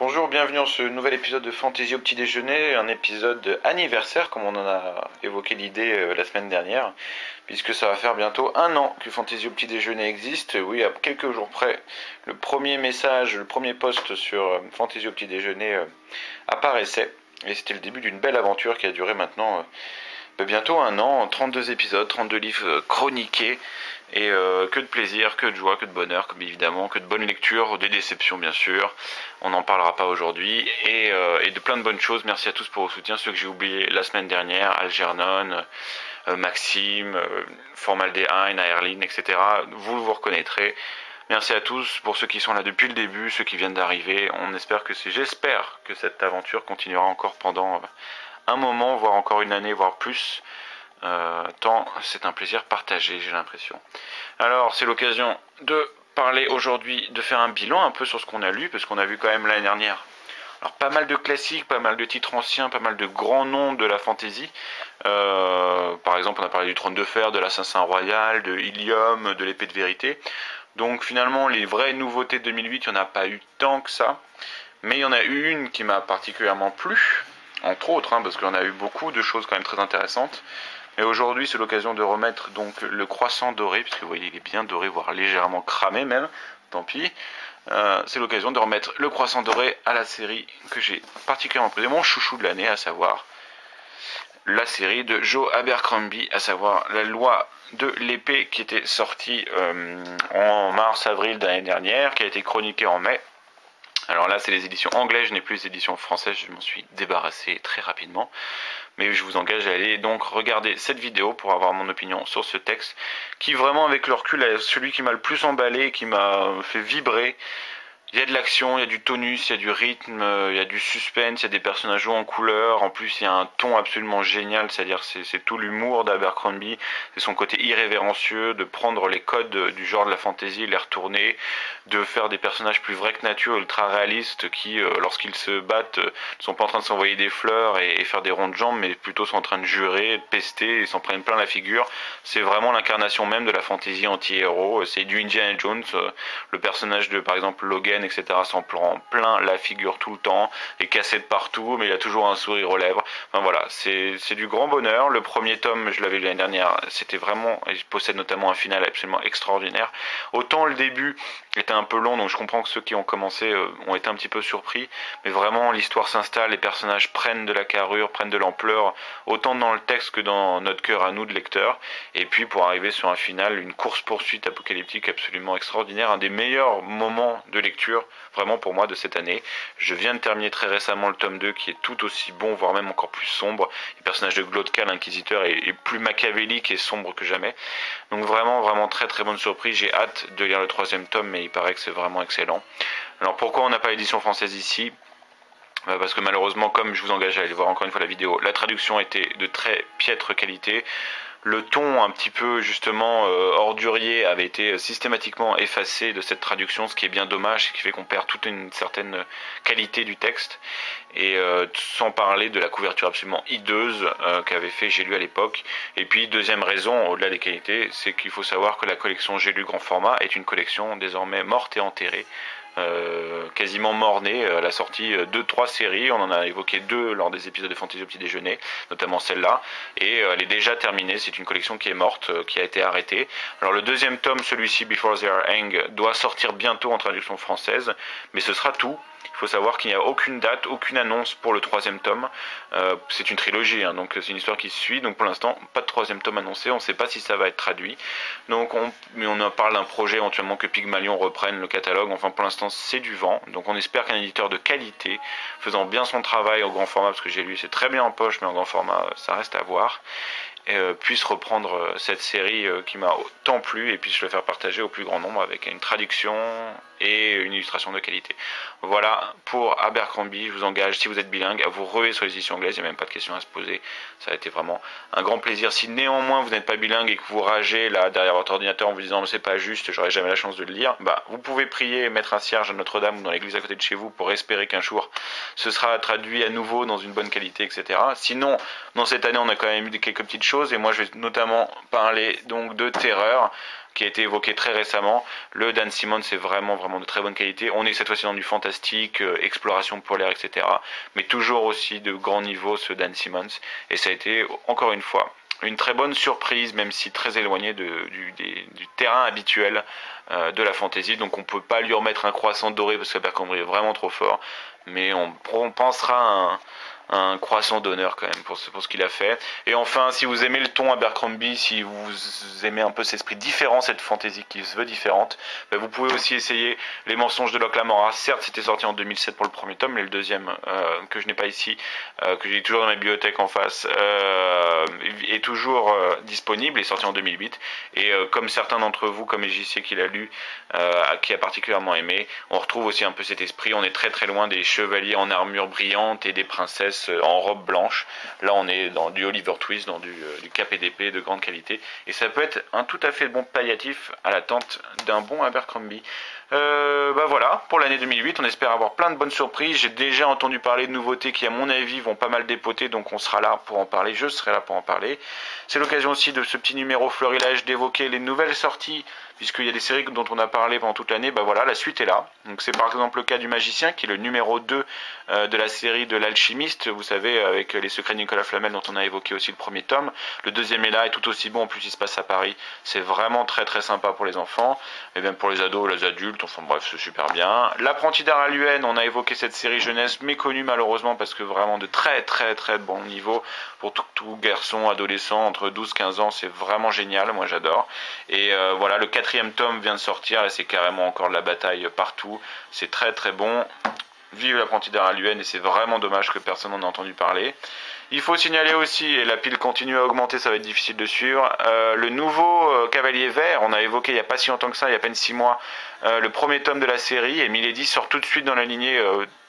Bonjour, bienvenue dans ce nouvel épisode de Fantasy au petit déjeuner, un épisode anniversaire comme on en a évoqué l'idée euh, la semaine dernière, puisque ça va faire bientôt un an que Fantasy au petit déjeuner existe. Oui, à quelques jours près, le premier message, le premier post sur euh, Fantasy au petit déjeuner euh, apparaissait, et c'était le début d'une belle aventure qui a duré maintenant bientôt un an, 32 épisodes, 32 livres chroniqués, et euh, que de plaisir, que de joie, que de bonheur, comme évidemment, que de bonnes lectures, des déceptions bien sûr. On n'en parlera pas aujourd'hui. Et, euh, de plein de bonnes choses. Merci à tous pour vos soutiens. Ceux que j'ai oubliés la semaine dernière, Algernon, euh, Maxime, Formaldehyn, Airline, etc. Vous vous reconnaîtrez. Merci à tous pour ceux qui sont là depuis le début, ceux qui viennent d'arriver. On espère que c'est, j'espère que cette aventure continuera encore pendant un moment, voire encore une année, voire plus. Euh, tant c'est un plaisir partagé, j'ai l'impression. Alors, c'est l'occasion de parler aujourd'hui, de faire un bilan un peu sur ce qu'on a lu, parce qu'on a vu quand même l'année dernière. Alors, pas mal de classiques, pas mal de titres anciens, pas mal de grands noms de la fantasy. Euh, par exemple, on a parlé du Trône de Fer, de l'Assassin Royal, de Ilium, de l'Épée de Vérité. Donc, finalement, les vraies nouveautés de 2008, il n'y en a pas eu tant que ça. Mais il y en a eu une qui m'a particulièrement plu, entre autres, hein, parce qu'on a eu beaucoup de choses quand même très intéressantes. Et aujourd'hui, c'est l'occasion de remettre donc le croissant doré, puisque vous voyez, il est bien doré, voire légèrement cramé même, tant pis. Euh, c'est l'occasion de remettre le croissant doré à la série que j'ai particulièrement pris, mon chouchou de l'année, à savoir la série de Joe Abercrombie, à savoir la loi de l'épée qui était sortie euh, en mars-avril d'année dernière, qui a été chroniquée en mai. Alors là, c'est les éditions anglaises, je n'ai plus les éditions françaises, je m'en suis débarrassé très rapidement. Mais je vous engage à aller donc regarder cette vidéo pour avoir mon opinion sur ce texte, qui vraiment avec le recul est celui qui m'a le plus emballé, qui m'a fait vibrer. Il y a de l'action, il y a du tonus, il y a du rythme, il y a du suspense, il y a des personnages joués en couleur. En plus, il y a un ton absolument génial, c'est-à-dire c'est tout l'humour d'Abercrombie, c'est son côté irrévérencieux de prendre les codes du genre de la fantasy, les retourner, de faire des personnages plus vrais que nature, ultra réalistes, qui, euh, lorsqu'ils se battent, ne sont pas en train de s'envoyer des fleurs et, faire des ronds de jambes, mais plutôt sont en train de jurer, de pester et s'en prennent plein la figure. C'est vraiment l'incarnation même de la fantasy anti-héros. C'est du Indiana Jones, euh, le personnage de, par exemple, Logan etc., s'en prend plein la figure tout le temps, est cassé de partout, mais il a toujours un sourire aux lèvres. Enfin voilà, c'est du grand bonheur. Le premier tome, je l'avais lu l'année dernière, c'était vraiment, il possède notamment un final absolument extraordinaire. Autant le début était un peu long, donc je comprends que ceux qui ont commencé euh, ont été un petit peu surpris, mais vraiment l'histoire s'installe, les personnages prennent de la carrure, prennent de l'ampleur, autant dans le texte que dans notre cœur à nous de lecteurs. Et puis pour arriver sur un final, une course-poursuite apocalyptique absolument extraordinaire, un des meilleurs moments de lecture vraiment pour moi de cette année. Je viens de terminer très récemment le tome 2 qui est tout aussi bon, voire même encore plus sombre. Le personnage de Glodka, l'inquisiteur, est, plus machiavélique et sombre que jamais. Donc vraiment, vraiment très très bonne surprise. J'ai hâte de lire le troisième tome, mais il paraît que c'est vraiment excellent. Alors pourquoi on n'a pas l'édition française ici? Bah, parce que malheureusement, comme je vous engage à aller voir encore une fois la vidéo, la traduction était de très piètre qualité le ton un petit peu justement euh, ordurier avait été systématiquement effacé de cette traduction, ce qui est bien dommage, ce qui fait qu'on perd toute une certaine qualité du texte. Et euh, sans parler de la couverture absolument hideuse euh, qu'avait fait J'ai lu à l'époque. Et puis deuxième raison, au-delà des qualités, c'est qu'il faut savoir que la collection J'ai lu grand format est une collection désormais morte et enterrée. Euh, quasiment mort-né à la sortie de trois séries. On en a évoqué deux lors des épisodes de Fantasy au petit déjeuner, notamment celle-là. Et elle est déjà terminée. C'est une collection qui est morte, qui a été arrêtée. Alors le deuxième tome, celui-ci, Before They Are Hang, doit sortir bientôt en traduction française, mais ce sera tout. Il faut savoir qu'il n'y a aucune date, aucune annonce pour le troisième tome. Euh, c'est une trilogie, hein, donc c'est une histoire qui se suit. Donc pour l'instant, pas de troisième tome annoncé. On ne sait pas si ça va être traduit. Mais on en parle d'un projet éventuellement que Pygmalion reprenne le catalogue. Enfin pour l'instant, c'est du vent. Donc on espère qu'un éditeur de qualité, faisant bien son travail au grand format, parce que j'ai lu, c'est très bien en poche, mais en grand format, ça reste à voir. Euh, puisse reprendre euh, cette série euh, qui m'a tant plu et puisse le faire partager au plus grand nombre avec une traduction et une illustration de qualité. Voilà pour Abercrombie, je vous engage, si vous êtes bilingue, à vous ruer sur les éditions anglaises, il n'y a même pas de question à se poser. Ça a été vraiment un grand plaisir. Si néanmoins vous n'êtes pas bilingue et que vous ragez là derrière votre ordinateur en vous disant c'est pas juste, j'aurai jamais la chance de le lire, bah vous pouvez prier et mettre un cierge à Notre-Dame ou dans l'église à côté de chez vous pour espérer qu'un jour ce sera traduit à nouveau dans une bonne qualité, etc. Sinon, dans cette année, on a quand même eu quelques petites choses et moi je vais notamment parler donc de Terreur qui a été évoqué très récemment. Le Dan Simmons c'est vraiment vraiment de très bonne qualité. On est cette fois-ci dans du fantastique, euh, exploration polaire, etc. Mais toujours aussi de grand niveau ce Dan Simmons. Et ça a été encore une fois une très bonne surprise, même si très éloignée du, terrain habituel euh, de la fantasy. Donc on ne peut pas lui remettre un croissant doré parce que Abercrombie est vraiment trop fort. Mais on, on pensera à un, un croissant d'honneur quand même pour ce, qu'il a fait. Et enfin, si vous aimez le ton Abercrombie, si vous aimez un peu cet esprit différent, cette fantaisie qui se veut différente, ben vous pouvez aussi essayer Les mensonges de Locke Lamora. Certes, c'était sorti en 2007 pour le premier tome, mais le deuxième, euh, que je n'ai pas ici, euh, que j'ai toujours dans ma bibliothèque en face, euh, est toujours disponible, est sorti en 2008. Et comme certains d'entre vous, comme JC qui l'a lu, qui a particulièrement aimé, on retrouve aussi un peu cet esprit. On est très très loin des chevaliers en armure brillante et des princesses euh, en robe blanche. Là, on est dans du Oliver Twist, dans du, euh, du KPDP de grande qualité. Et ça peut être un tout à fait bon palliatif à l'attente d'un bon Abercrombie. Euh, bah voilà, pour l'année 2008, on espère avoir plein de bonnes surprises. J'ai déjà entendu parler de nouveautés qui, à mon avis, vont pas mal dépoter, donc on sera là pour en parler. Je serai là pour en parler. C'est l'occasion aussi de ce petit numéro fleurilage d'évoquer les nouvelles sorties puisqu'il y a des séries dont on a parlé pendant toute l'année, bah voilà, la suite est là. Donc c'est par exemple le cas du Magicien, qui est le numéro 2 euh, de la série de l'Alchimiste, vous savez, avec les secrets de Nicolas Flamel dont on a évoqué aussi le premier tome. Le deuxième est là, et tout aussi bon, en plus il se passe à Paris. C'est vraiment très très sympa pour les enfants, et même pour les ados, les adultes, enfin bref, c'est super bien. L'apprenti d'Araluen, on a évoqué cette série jeunesse, méconnue malheureusement, parce que vraiment de très très très bon niveau, pour tout, tout garçon, adolescent, entre 12-15 ans, c'est vraiment génial, moi j'adore. Et euh, voilà, le quatrième tome vient de sortir et c'est carrément encore de la bataille partout. C'est très très bon. Vive l'apprenti d'Araluen et c'est vraiment dommage que personne n'en ait entendu parler. Il faut signaler aussi, et la pile continue à augmenter, ça va être difficile de suivre, euh, le nouveau euh, Cavalier Vert, on a évoqué il n'y a pas si longtemps que ça, il y a à peine 6 mois, le premier tome de la série, et Milady sort tout de suite dans la lignée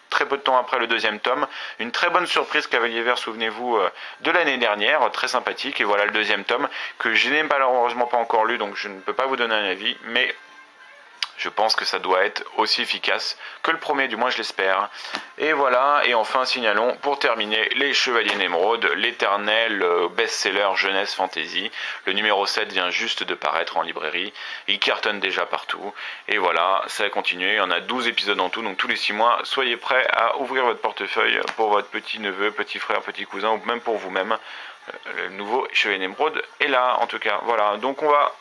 très peu de temps après le deuxième tome. Une très bonne surprise Cavalier Vert, souvenez-vous, euh, de l'année dernière, très sympathique. Et voilà le deuxième tome que je n'ai malheureusement pas encore lu, donc je ne peux pas vous donner un avis, mais je pense que ça doit être aussi efficace que le premier, du moins je l'espère. Et voilà, et enfin signalons pour terminer Les Chevaliers Némrode, l'éternel euh, best-seller jeunesse fantasy. Le numéro 7 vient juste de paraître en librairie, il cartonne déjà partout. Et voilà, ça a continué, il y en a 12 épisodes en tout, donc tous les 6 mois, soyez prêts à ouvrir votre portefeuille pour votre petit neveu, petit frère, petit cousin, ou même pour vous-même. Euh, le nouveau Chevalier Némrode est là en tout cas. Voilà, donc on va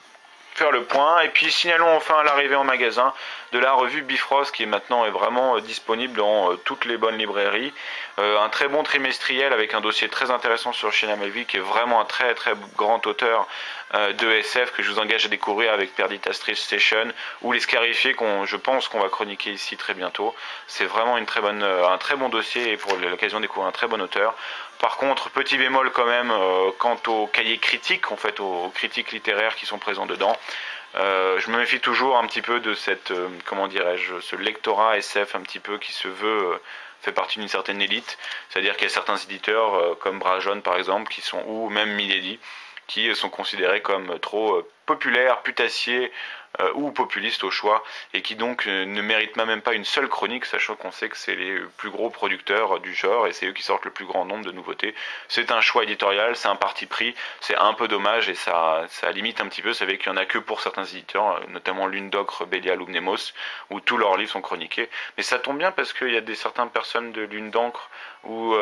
faire le point. Et puis signalons enfin l'arrivée en magasin de la revue Bifrost qui est maintenant est vraiment euh, disponible dans euh, toutes les bonnes librairies. Euh, un très bon trimestriel avec un dossier très intéressant sur Shana Melville qui est vraiment un très très grand auteur de SF que je vous engage à découvrir avec Perdita Street Station ou Les Scarifiés qu'on je pense qu'on va chroniquer ici très bientôt. C'est vraiment une très bonne, un très bon dossier et pour l'occasion de découvrir un très bon auteur. Par contre, petit bémol quand même quant aux cahiers critiques, en fait aux critiques littéraires qui sont présents dedans. Euh, je me méfie toujours un petit peu de cette, euh, comment dirais-je, ce lectorat SF un petit peu qui se veut euh, fait partie d'une certaine élite. C'est-à-dire qu'il y a certains éditeurs comme Brajon par exemple qui sont ou même Milady qui sont considérés comme trop populaires, putassiers euh, ou populistes au choix, et qui donc euh, ne méritent même pas une seule chronique, sachant qu'on sait que c'est les plus gros producteurs du genre, et c'est eux qui sortent le plus grand nombre de nouveautés. C'est un choix éditorial, c'est un parti pris, c'est un peu dommage, et ça, ça limite un petit peu, vous savez qu'il n'y en a que pour certains éditeurs, euh, notamment Lune d'Ocre, Bélial ou Mnemos, où tous leurs livres sont chroniqués. Mais ça tombe bien parce qu'il y a des certaines personnes de Lune d'encre ou,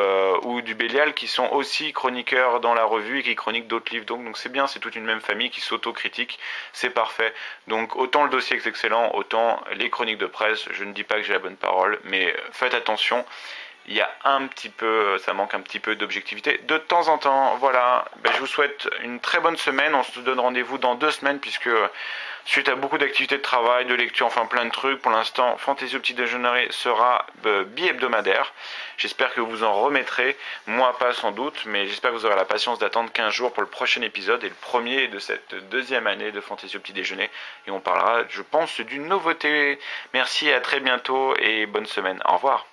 ou du Bélial qui sont aussi chroniqueurs dans la revue et qui chroniquent d'autres livres. Donc c'est bien, c'est toute une même famille qui s'auto-critique, c'est parfait. Donc autant le dossier est excellent, autant les chroniques de presse, je ne dis pas que j'ai la bonne parole, mais faites attention, il y a un petit peu, ça manque un petit peu d'objectivité de temps en temps. Voilà, ben, je vous souhaite une très bonne semaine, on se donne rendez-vous dans deux semaines puisque suite à beaucoup d'activités de travail, de lecture, enfin plein de trucs. Pour l'instant, Fantaisie au petit déjeuner sera euh, bi-hebdomadaire. J'espère que vous en remettrez. Moi, pas sans doute, mais j'espère que vous aurez la patience d'attendre 15 jours pour le prochain épisode et le premier de cette deuxième année de Fantaisie au petit déjeuner. Et on parlera, je pense, d'une nouveauté. Merci, à très bientôt et bonne semaine. Au revoir.